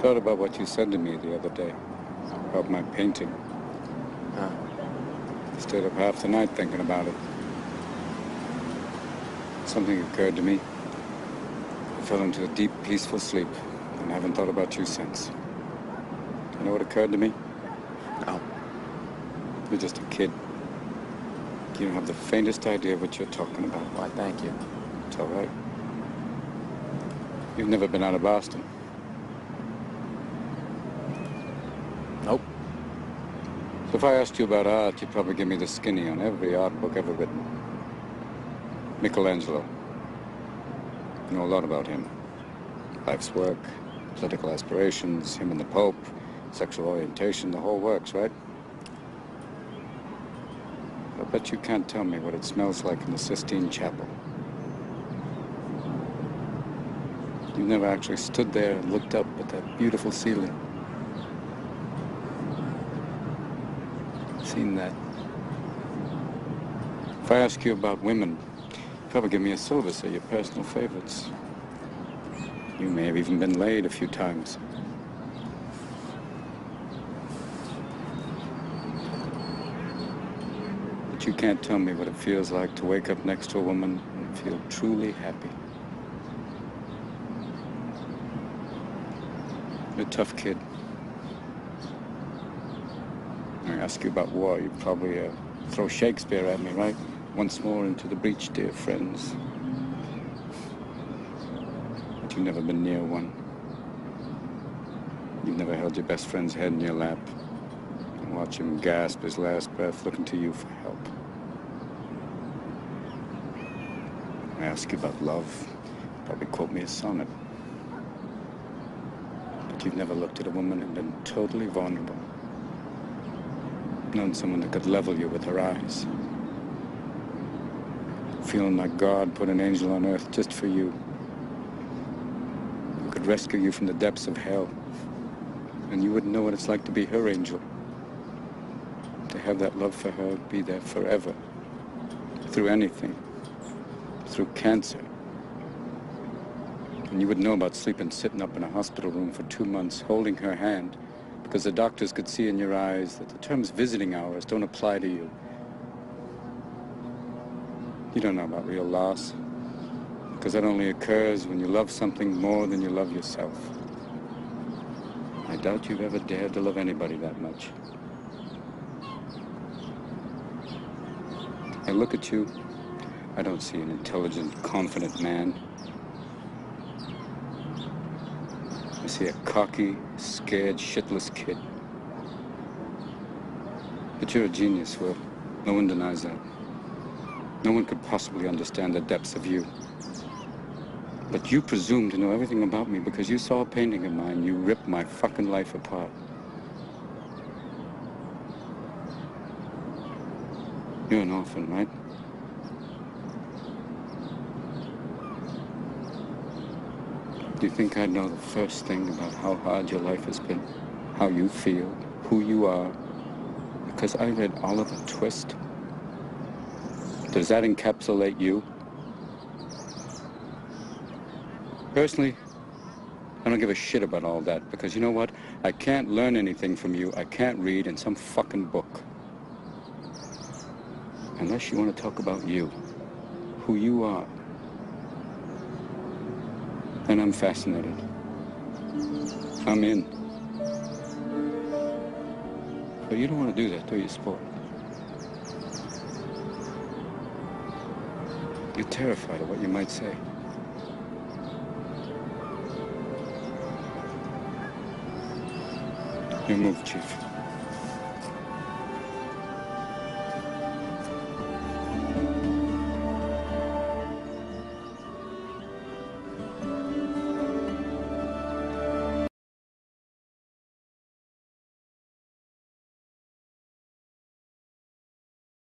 Thought about what you said to me the other day about my painting. Huh. Stayed up half the night thinking about it. Something occurred to me. I fell into a deep, peaceful sleep, and haven't thought about you since. You know what occurred to me? No. You're just a kid. You don't have the faintest idea what you're talking about. Why, thank you. It's all right. You've never been out of Boston. Nope. So if I asked you about art, you'd probably give me the skinny on every art book ever written. Michelangelo. Know a lot about him. Life's work, political aspirations, him and the Pope, sexual orientation, the whole works, right? I bet you can't tell me what it smells like in the Sistine Chapel. You've never actually stood there and looked up at that beautiful ceiling. Seen that. If I ask you about women, you'd probably give me a syllabus of your personal favorites. You may have even been laid a few times. But you can't tell me what it feels like to wake up next to a woman and feel truly happy. You're a tough kid. Ask you about war, you probably uh, throw Shakespeare at me, right? Once more into the breach, dear friends. But you've never been near one. You've never held your best friend's head in your lap and watch him gasp his last breath looking to you for help. I ask you about love, you probably quote me a sonnet. But you've never looked at a woman and been totally vulnerable. Known someone that could level you with her eyes. Feeling like God put an angel on earth just for you. Who could rescue you from the depths of hell. And you wouldn't know what it's like to be her angel. To have that love for her be there forever. Through anything. Through cancer. And you would know about sleeping sitting up in a hospital room for two months, holding her hand, because the doctors could see in your eyes that the terms visiting hours don't apply to you. You don't know about real loss, because that only occurs when you love something more than you love yourself. I doubt you've ever dared to love anybody that much. I look at you, I don't see an intelligent, confident man. I see a cocky, scared, shitless kid. But you're a genius, Will. No one denies that. No one could possibly understand the depths of you. But you presume to know everything about me because you saw a painting of mine. You ripped my fucking life apart. You're an orphan, right? Do you think I'd know the first thing about how hard your life has been? How you feel? Who you are? Because I read Oliver Twist? Does that encapsulate you? Personally, I don't give a shit about all that because you know what? I can't learn anything from you. I can't read in some fucking book. Unless you want to talk about you, who you are. Then I'm fascinated. I'm in. But you don't want to do that, do you, Sport? You're terrified of what you might say. You move, Chief.